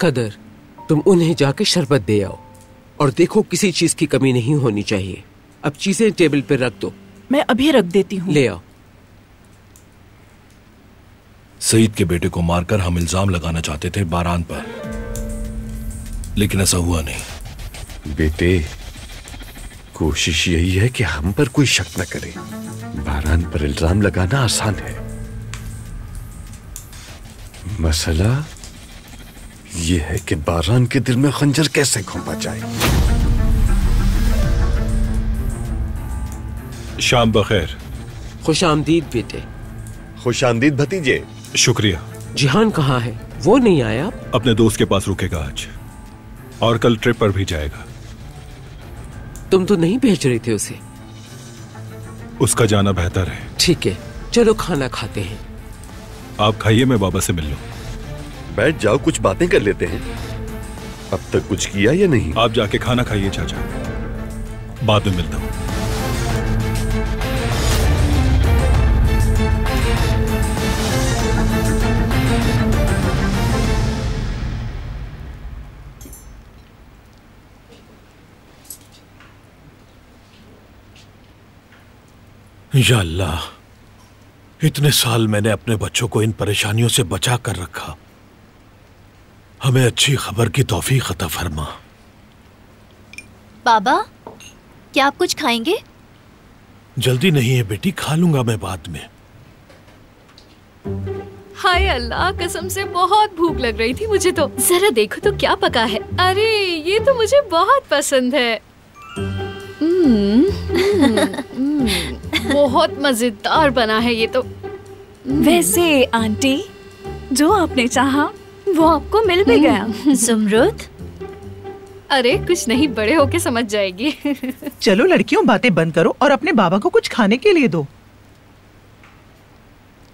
कदर तुम उन्हें जाके शरबत दे आओ। और देखो किसी चीज़ की कमी नहीं होनी चाहिए। अब चीज़ें टेबल पर रख दो। मैं अभी रख देती हूँ। ले आओ। सईद के बेटे को मारकर हम इल्ज़ाम लगाना चाहते थे बारान पर। लेकिन ऐसा हुआ नहीं। बेटे कोशिश यही है कि हम पर कोई शक न करे। बारान पर इल्ज़ाम लगाना आसान है। मसला यह है कि बारान के दिल में खंजर कैसे घुमा जाए। शाम बखैर। खुश आमदीद बेटे। खुश आमदीद भतीजे। शुक्रिया। जिहान कहाँ है? वो नहीं आया? अपने दोस्त के पास रुकेगा आज। और कल ट्रिप पर भी जाएगा। तुम तो नहीं भेज रहे थे उसे? उसका जाना बेहतर है। ठीक है चलो खाना खाते हैं। आप खाइए मैं बाबा से मिल लूँ। बैठ जाओ, कुछ बातें कर लेते हैं। अब तक कुछ किया या नहीं? आप जाके खाना खाइए, चाचा। बाद में मिलता हूँ। या अल्लाह, इतने साल मैंने अपने बच्चों को इन परेशानियों से बचा कर रखा। हमें अच्छी खबर की तौफीक अता फरमा। बाबा क्या आप कुछ खाएँगे? जल्दी नहीं है बेटी खा लूँगा मैं बाद में। हाय अल्लाह कसम से बहुत भूख लग रही थी मुझे तो। जरा देखो तो क्या पका है। अरे ये तो मुझे बहुत पसंद है। हम्म, हम्म, हम्म, बहुत मज़ेदार बना है ये तो। वैसे आंटी जो आपने चाहा वो आपको मिल भी गया। जुमरुद अरे कुछ नहीं बड़े होके समझ जाएगी। चलो लड़कियों बातें बंद करो और अपने बाबा को कुछ खाने के लिए दो।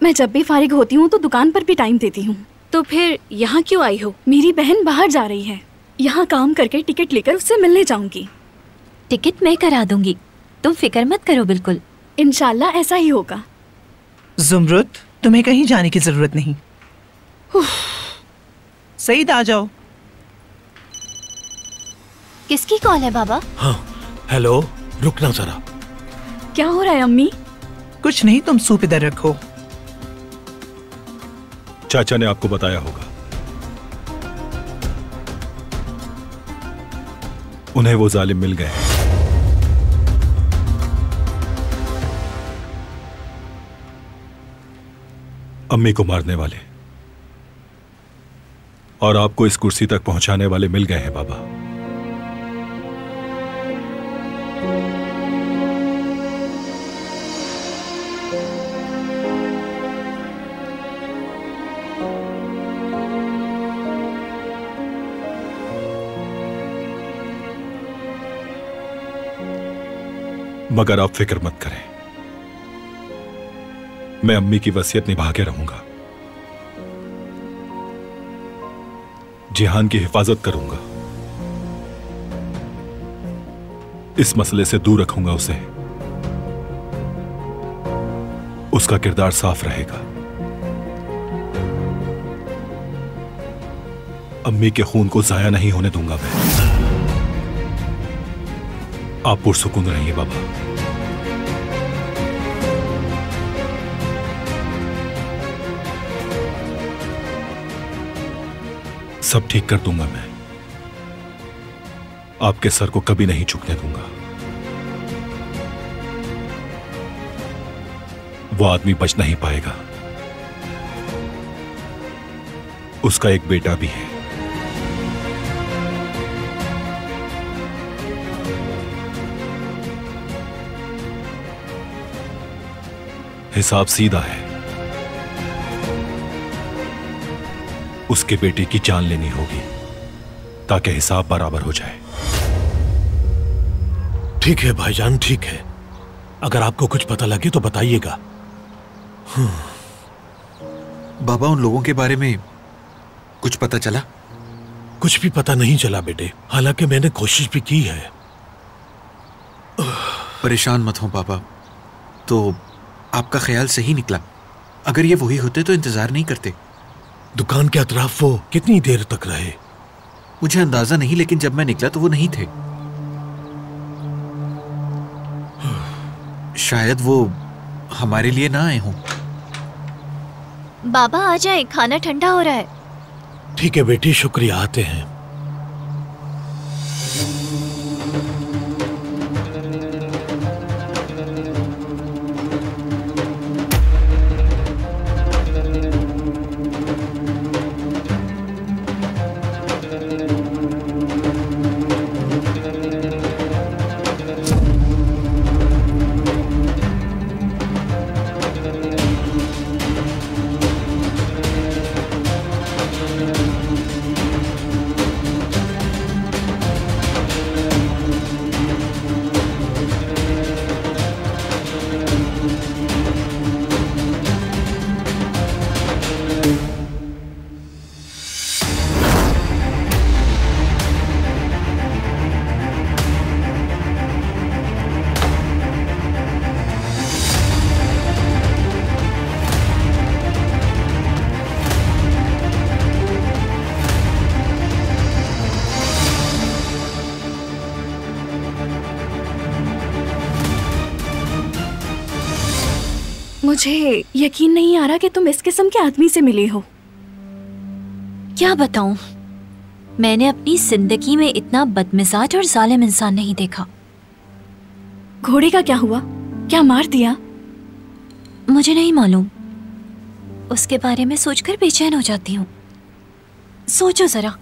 मैं जब भी फारिग होती हूँ तो दुकान पर भी टाइम देती हूँ। तो फिर यहाँ क्यों आई हो? मेरी बहन बाहर जा रही है। यहाँ काम करके टिकट लेकर उससे मिलने जाऊँगी। टिकट मैं करा दूँगी। तुम फ़िक्र मत करो बिल्कुल। इनशाला ऐसा ही होगा। जुमरुद तुम्हें कहीं जाने की ज़रूरत नहीं। उफ, सईद आ जाओ। किसकी कॉल है बाबा? हाँ हेलो रुकना जरा। क्या हो रहा है अम्मी? कुछ नहीं तुम सूप इधर रखो। चाचा ने आपको बताया होगा। उन्हें वो जालिम मिल गए अम्मी को मारने वाले। और आपको इस कुर्सी तक पहुँचाने वाले मिल गए हैं, बाबा। मगर आप फ़िक्र मत करें। मैं अम्मी की वसीयत निभा के रहूँगा। जिहान की हिफाजत करूँगा। इस मसले से दूर रखूँगा उसे। उसका किरदार साफ़ रहेगा। अम्मी के खून को जाया नहीं होने दूँगा मैं। आप पुरसुकून रहिए बाबा। सब ठीक कर दूँगा मैं। आपके सर को कभी नहीं झुकने दूँगा। वो आदमी बच नहीं पाएगा। उसका एक बेटा भी है। हिसाब सीधा है। उसके बेटे की जान लेनी होगी ताकि हिसाब बराबर हो जाए। ठीक है भाईजान ठीक है। अगर आपको कुछ पता लगे तो बताइएगा। बाबा उन लोगों के बारे में कुछ पता चला? कुछ भी पता नहीं चला बेटे। हालाँकि मैंने कोशिश भी की है। परेशान मत हो पापा तो आपका ख्याल सही निकला। अगर ये वही होते तो इंतज़ार नहीं करते। दुकान के अतराफ वो कितनी देर तक रहे? मुझे अंदाज़ा नहीं लेकिन जब मैं निकला तो वो नहीं थे। शायद वो हमारे लिए ना आए हों। बाबा आ जाए खाना ठंडा हो रहा है। ठीक है बेटी शुक्रिया आते हैं। मुझे यकीन नहीं आ रहा कि तुम इस किस्म के आदमी से मिले हो। क्या बताऊँ? मैंने अपनी ज़िंदगी में इतना बदमिजाज और जालिम इंसान नहीं देखा। घोड़े का क्या हुआ? क्या मार दिया? मुझे नहीं मालूम। उसके बारे में सोचकर बेचैन हो जाती हूँ। सोचो जरा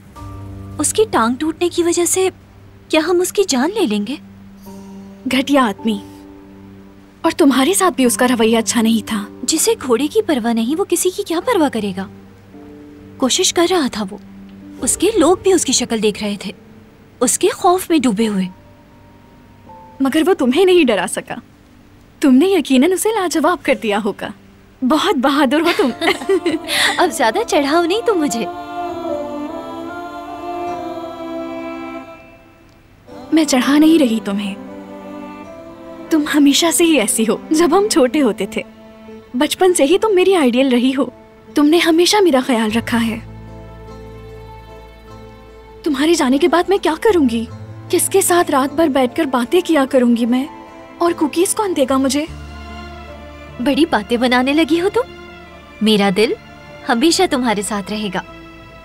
उसकी टांग टूटने की वजह से क्या हम उसकी जान ले लेंगे? घटिया आदमी। और तुम्हारे साथ भी उसका रवैया अच्छा नहीं था। जिसे घोड़े की परवाह नहीं वो किसी की क्या परवाह करेगा? कोशिश कर रहा था वो। उसके लोग भी उसकी शक्ल देख रहे थे। उसके खौफ में डूबे हुए। मगर वो तुम्हें नहीं डरा सका। तुमने यकीनन उसे लाजवाब कर दिया होगा। बहुत बहादुर हो तुम। अब ज़्यादा चढ़ाओ नहीं तुम मुझे। मैं चढ़ा नहीं रही तुम्हें। तुम हमेशा से ही ऐसी हो जब हम छोटे होते थे। बचपन से ही तुम मेरी आइडियल रही हो। तुमने हमेशा मेरा ख्याल रखा है। तुम्हारे जाने के बाद मैं क्या करूँगी? किसके साथ रात भर बैठकर बातें किया करूँगी मैं? और कुकीज कौन देगा मुझे? बड़ी बातें बनाने लगी हो तुम। मेरा दिल हमेशा तुम्हारे साथ रहेगा।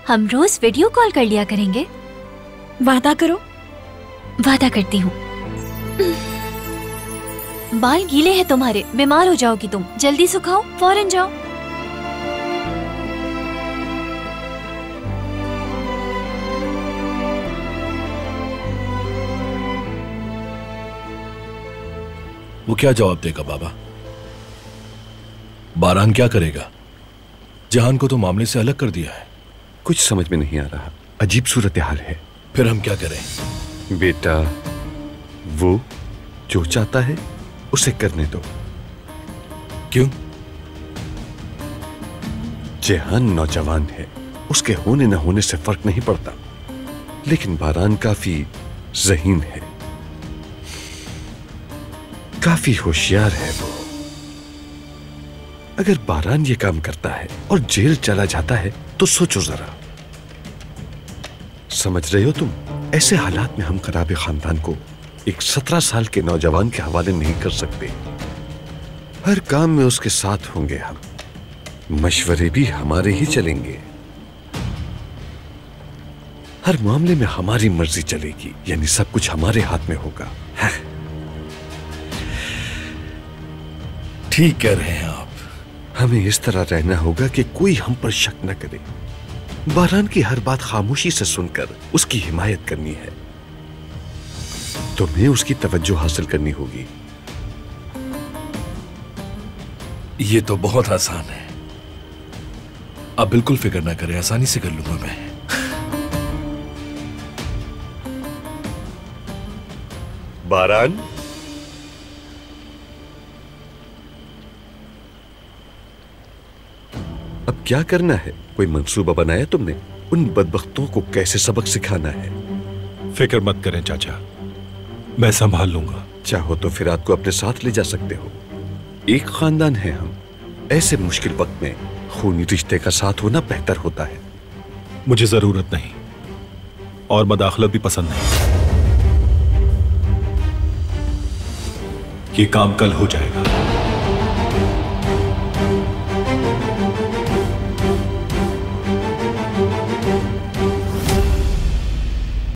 हम रोज वीडियो कॉल कर लिया करेंगे। वादा करो। वादा करती हूँ। बाल गीले हैं तुम्हारे। बीमार हो जाओगी तुम। जल्दी सुखाओ फ़ौरन जाओ। वो क्या जवाब देगा बाबा? बारान क्या करेगा? जहान को तो मामले से अलग कर दिया है। कुछ समझ में नहीं आ रहा। अजीब सूरत हाल है। फिर हम क्या करें? बेटा वो जो चाहता है उसे करने दो क्यों जेहान नौजवान है उसके होने न होने से फ़र्क नहीं पड़ता लेकिन बारान काफ़ी जहीन है काफ़ी होशियार है वो अगर बारान ये काम करता है और जेल चला जाता है तो सोचो जरा समझ रहे हो तुम ऐसे हालात में हम खराबे खानदान को एक सत्रह साल के नौजवान के हवाले नहीं कर सकते। हर काम में उसके साथ होंगे हम। मशवरे भी हमारे ही चलेंगे। हर मामले में हमारी मर्ज़ी चलेगी, यानी सब कुछ हमारे हाथ में होगा। ठीक कह रहे हैं आप। हमें इस तरह रहना होगा कि कोई हम पर शक न करे। बारान की हर बात खामोशी से सुनकर उसकी हिमायत करनी है। तुम्हें उसकी तवज्जो हासिल करनी होगी। ये तो बहुत आसान है। आप बिल्कुल फ़िक्र ना करें आसानी से कर लूँगा मैं। बारान? अब क्या करना है? कोई मंसूबा बनाया तुमने? उन बदबख्तों को कैसे सबक सिखाना है? फ़िक्र मत करें चाचा। मैं संभाल लूँगा। चाहो तो फिर को अपने साथ ले जा सकते हो। एक खानदान है हम। ऐसे मुश्किल वक्त में खूनी रिश्ते का साथ होना बेहतर होता है। मुझे ज़रूरत नहीं। और बदाखलत भी पसंद नहीं। ये काम कल हो जाएगा।